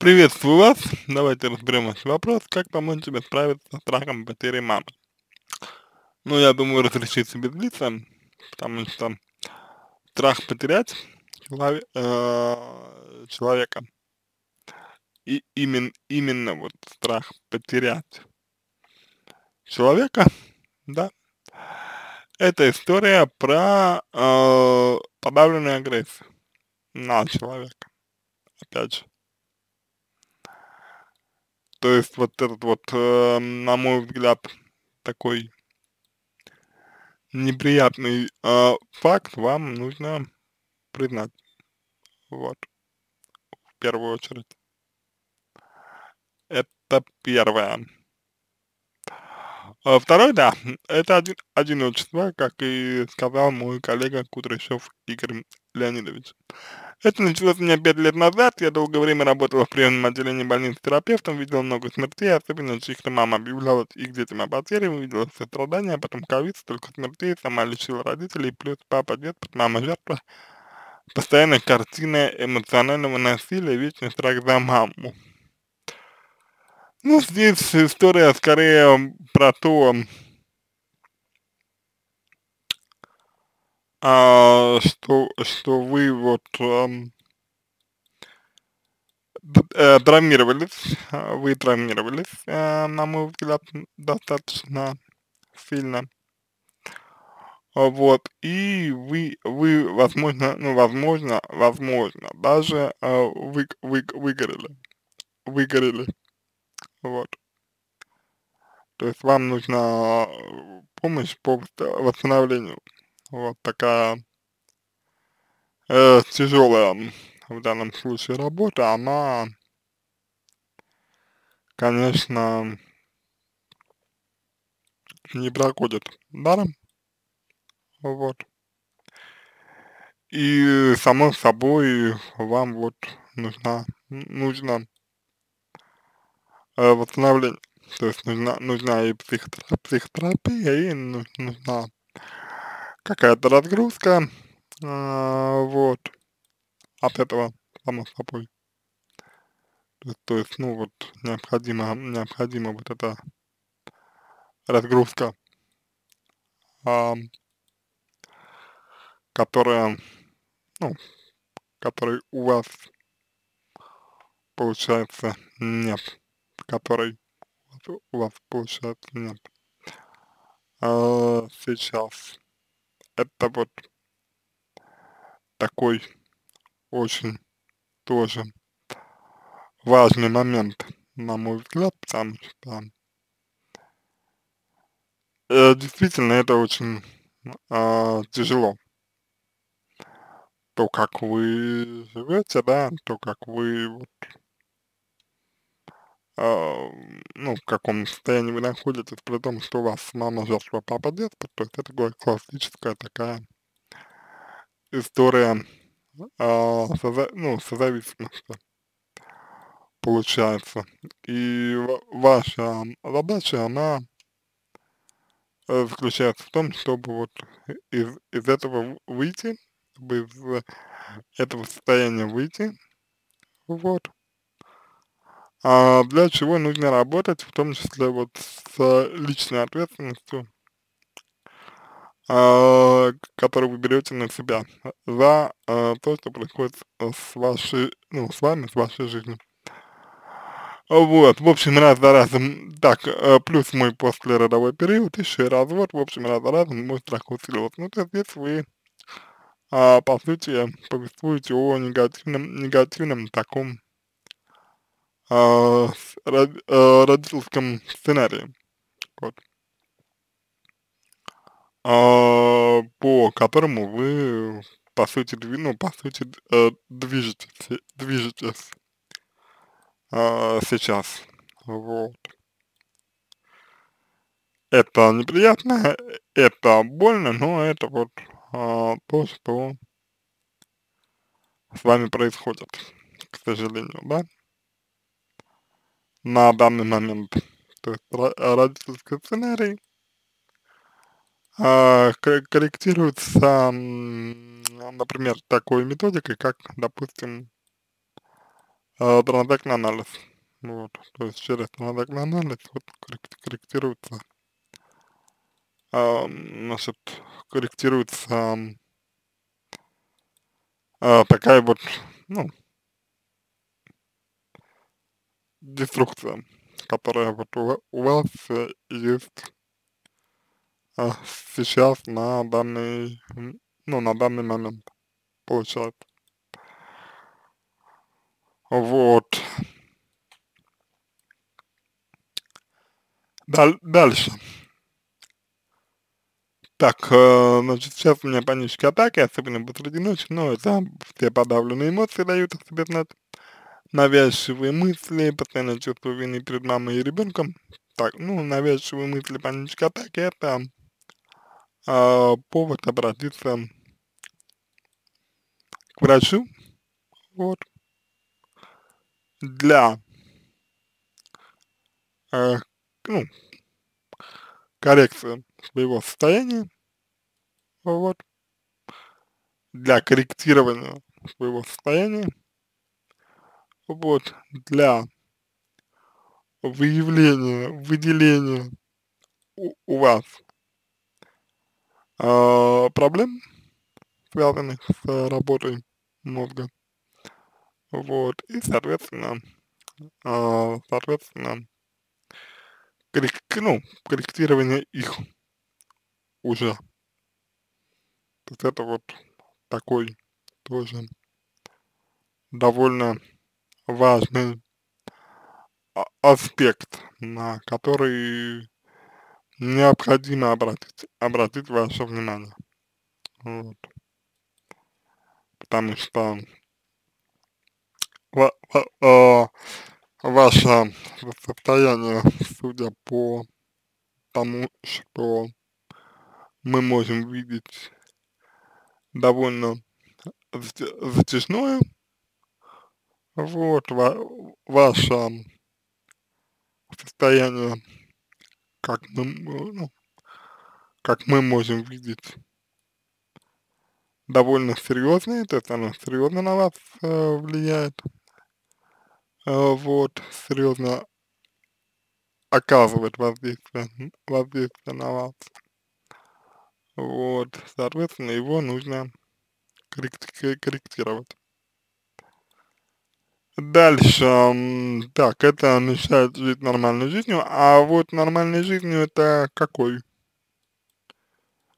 Приветствую вас. Давайте разберем ваш вопрос. Как помочь тебе справиться со страхом потери мамы? Ну, я думаю, разрешится без лица, потому что страх потерять человек, э, человека и именно, именно вот страх потерять человека, да, это история про э, подавленную агрессию на человека, опять же. То есть вот этот вот, э, на мой взгляд, такой неприятный э, факт вам нужно признать, вот, в первую очередь. Это первое. А второй, да, это один, одиночество, как и сказал мой коллега Кудряшов Игорь Леонидович. Это началось у меня пять лет назад, я долгое время работала в приемном отделении больницы терапевтом, видела много смертей, особенно чьих-то мама объявляла их детям о потере, увидела все страдания, потом ковид, столько смертей, сама лечила родителей, плюс папа, дед, мама жертва. Постоянная картина эмоционального насилия, вечный страх за маму. Ну, здесь история скорее про то, а, что, что вы вот э, травмировались, а, вы травмировались, э, на мой взгляд, достаточно сильно. А, Вот, и вы, вы, возможно, ну, возможно, возможно, даже э, вы, вы, выгорели, выгорели, вот. То есть вам нужна э, помощь по восста- восстановлению. Вот такая э, тяжелая в данном случае работа, она, конечно, не проходит даром, вот. И само собой вам вот нужна, нужно э, восстановление. То есть нужна, нужна и психотера- психотерапия, и ну- нужна какая-то разгрузка, а, вот, от этого, само собой. То есть, то есть, ну вот, необходимо, необходима вот эта разгрузка, а, которая, ну, которой у вас, получается, нет, которой у вас, получается, нет. А, сейчас. Это вот такой очень тоже важный момент, на мой взгляд, потому что э, действительно это очень а, тяжело. То, как вы живете, да, то, как вы вот, ну, в каком состоянии вы находитесь, при том, что у вас мама жертва, папа дед, то есть это классическая такая история а, соза- ну, созависимости получается. И ва- ваша задача, она э, заключается в том, чтобы вот из, из этого выйти, чтобы из этого состояния выйти, вот. А для чего нужно работать, в том числе вот с личной ответственностью, а, которую вы берете на себя за а, то, что происходит с вашей, ну, с вами, с вашей жизнью. Вот, в общем, раз за разом, так, э, плюс мой послеродовой период, еще и развод, в общем, раз за разом мой страх усиливался. Ну, то есть здесь вы, а, по сути, повествуете о негативном, негативном таком э, родительском сценарии, вот, а, по которому вы, по сути, ну, по сути, э, движетесь, движетесь а, сейчас, вот. Это неприятно, это больно, но это вот а, то, что с вами происходит, к сожалению, да, на данный момент. То есть ро- родительский сценарий кор- корректируется, например, такой методикой, как, допустим, э, транзактный анализ, вот, то есть через транзактный анализ вот корректируется, э, значит, корректируется э, такая вот, ну, деструкция, которая вот у, у вас э, есть э, сейчас на данный, ну, на данный момент, получается. Вот. Даль дальше. Так, э, значит, сейчас у меня панические атаки, особенно посреди ночи, но это все подавленные эмоции дают о себе знать. Навязчивые мысли, постоянное чувство вины перед мамой и ребенком. Так, ну, навязчивые мысли, панические атаки, это э, повод обратиться к врачу, вот, для, э, ну, коррекции своего состояния, вот, для корректирования своего состояния, вот, для выявления, выделения у, у вас э, проблем, связанных с работой мозга, вот, и, соответственно, э, соответственно, коррек, ну, корректирование их уже. То есть это вот такой тоже довольно важный а аспект, на который необходимо обратить, обратить ваше внимание. Вот. Потому что а, ваше состояние, судя по тому, что мы можем видеть довольно затяжное, вот, ва ваше состояние, как мы, ну, как мы можем видеть, довольно серьезное, то есть оно серьезно на вас э, влияет, э, вот, серьезно оказывает воздействие, воздействие на вас. Вот, соответственно, его нужно корректировать. Дальше, так, это мешает жить нормальной жизнью, а вот нормальной жизнью это какой?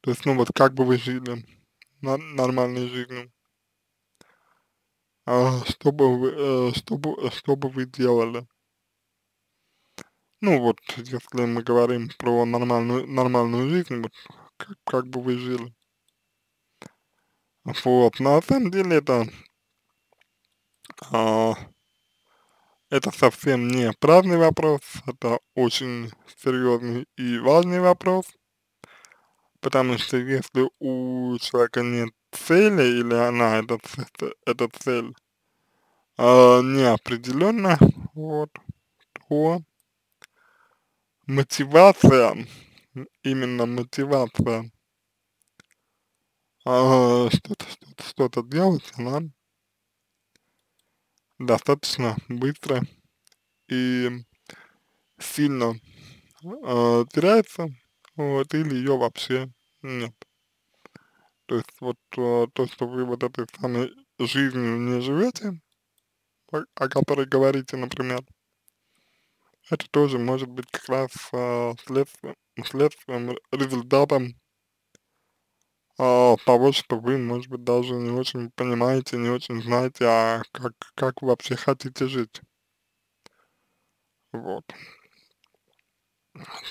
То есть, ну вот как бы вы жили нормальной жизнью? А, что бы вы, э, что бы, что бы вы делали? Ну вот, если мы говорим про нормальную, нормальную жизнь, вот как, как бы вы жили. Вот, на самом деле это, а, это совсем не праздный вопрос, это очень серьезный и важный вопрос, потому что если у человека нет цели, или она, эта, эта цель, а, неопределенна, вот, то мотивация, именно мотивация а, что-то что-то делать, она достаточно быстро и сильно э, теряется, вот, или ее вообще нет. То есть вот э, то, что вы вот этой самой жизнью не живете, о, о которой говорите, например, это тоже может быть как раз э, следствием, следствием, результатом э, того, что вы, может быть, даже не очень понимаете, не очень знаете, а как, как вообще хотите жить. Вот.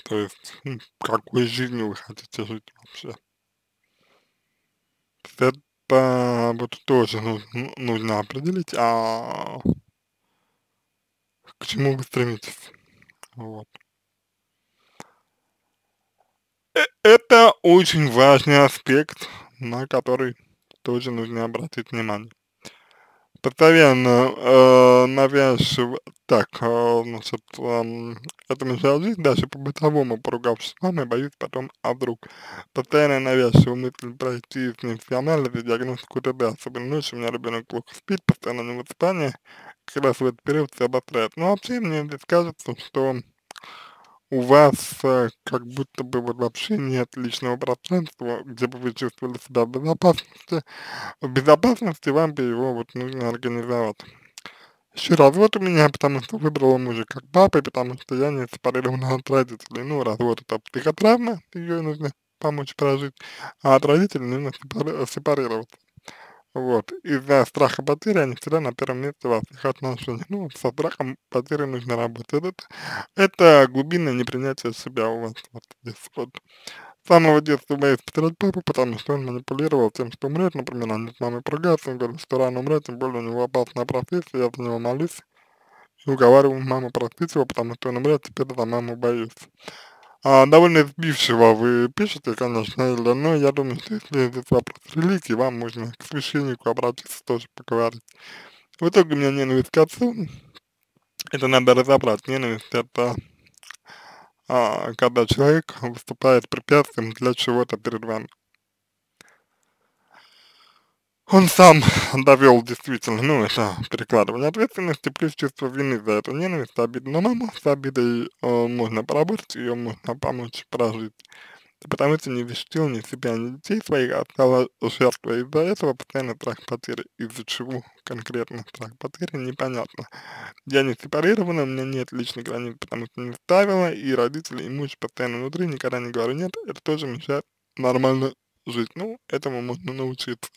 То есть, какой жизнью вы хотите жить вообще. Это вот тоже нужно, нужно определить, а к чему вы стремитесь. Вот. Это очень важный аспект, на который тоже нужно обратить внимание. Постоянно э, навязчиво, так, э, значит, э, это мешает жизнь, даже по-бытовому поругавшись с мамой, боюсь потом, а вдруг. Постоянно навязчиво мысль пройти с ним все анализы, диагностику ТБ, особенно ночью, у меня ребенок плохо спит, постоянно невысыпание, как раз в этот период всё обостряется. Но вообще мне здесь кажется, что у вас э, как будто бы вот вообще нет личного пространства, где бы вы чувствовали себя в безопасности. В безопасности вам бы его вот нужно организовать. Ещё развод у меня, потому что выбрала мужа как папы, потому что я не сепарирована от родителей. Ну, развод это психотравма, её нужно помочь прожить, а от родителей нужно сепари сепарироваться. Вот. Из-за страха потери они всегда на первом месте во всех отношениях. Ну, со страхом потери нужно работать. Это это глубинное непринятие себя у вас вот здесь вот. С самого детства боюсь потерять папу, потому что он манипулировал тем, что умрет, например, они с мамой поругаются, он говорит, что рано умрет, тем более у него опасная профессия, я за него молюсь и уговариваю маму простить его, потому что он умрет, теперь за маму боюсь. А, довольно избивчиво вы пишете, конечно, Эльда, но я думаю, что если здесь вопрос религии, вам нужно к священнику обратиться, тоже поговорить. В итоге у меня ненависть к отцу, это надо разобрать. Ненависть это а, когда человек выступает препятствием для чего-то перед вами. Он сам довел действительно, ну, это перекладывание ответственности, плюс чувство вины за эту ненависть, обиду на маму, с обидой э, можно поработать, ее можно помочь прожить. Потому что не защитил ни себя, ни детей своих, а стала жертвой из-за этого постоянно страх потери. Из-за чего конкретно страх потери, непонятно. Я не сепарирована, у меня нет личных границ, потому что не ставила, и родители, и муж постоянно внутри, никогда не говорю нет, это тоже мешает нормально жить. Ну, этому можно научиться.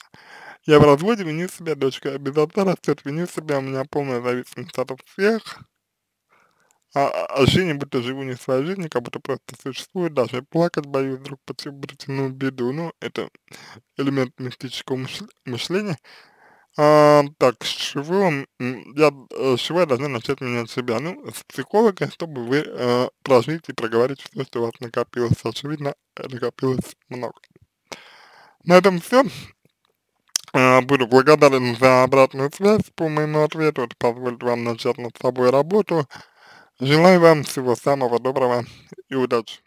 Я в разводе, виню себя, дочка без отца растет, виню себя, у меня полная зависимость от всех. А, а ощущение, будто живу не своей жизнью, как будто просто существую, даже плакать боюсь, вдруг притяну беду. Ну, это элемент мистического мышле мышления. А, так, с чего, я, с чего я должна начать менять себя? Ну, с психолога, чтобы вы э, прожить и проговорить все, что у вас накопилось. Очевидно, накопилось много. На этом все. Э, буду благодарен за обратную связь по моему ответу, это позволит вам начать над собой работу. Желаю вам всего самого доброго и удачи.